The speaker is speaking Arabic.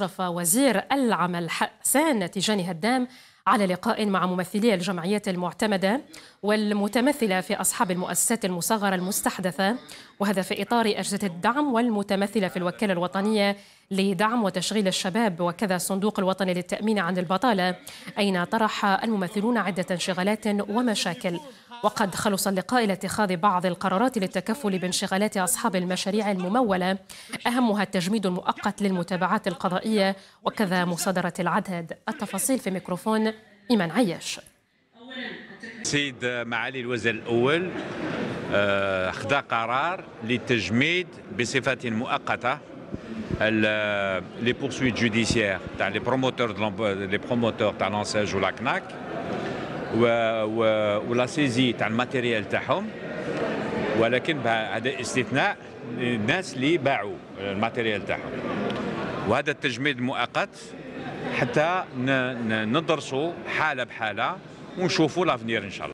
أشرف وزير العمل حسان تيجاني هدام على لقاء مع ممثلي الجمعيات المعتمدة والمتمثلة في أصحاب المؤسسات المصغرة المستحدثة وهذا في إطار أجهزة الدعم والمتمثلة في الوكالة الوطنية لدعم وتشغيل الشباب وكذا الصندوق الوطني للتأمين عن البطالة أين طرح الممثلون عدة انشغالات ومشاكل. وقد خلص اللقاء إلى اتخاذ بعض القرارات للتكفل بانشغالات أصحاب المشاريع الممولة. أهمها التجميد المؤقت للمتابعات القضائية وكذا مصادرة العدد التفاصيل في ميكروفون إيمان عياش. سيد معالي الوزير الأول أخذ قرار للتجميد بصفة مؤقتة les poursuites judiciaires تاع les promoteurs les promoteurs تاع l'ANSEJ و la CNAC. و la saisie تاع ال matériel تاعهم. ولكن هذا استثناء الناس اللي باعوا الماتيريال تاعهم. وهذا التجميد مؤقت حتى ندرسوا حالة بحالة ونشوفوا لافنير إن شاء الله.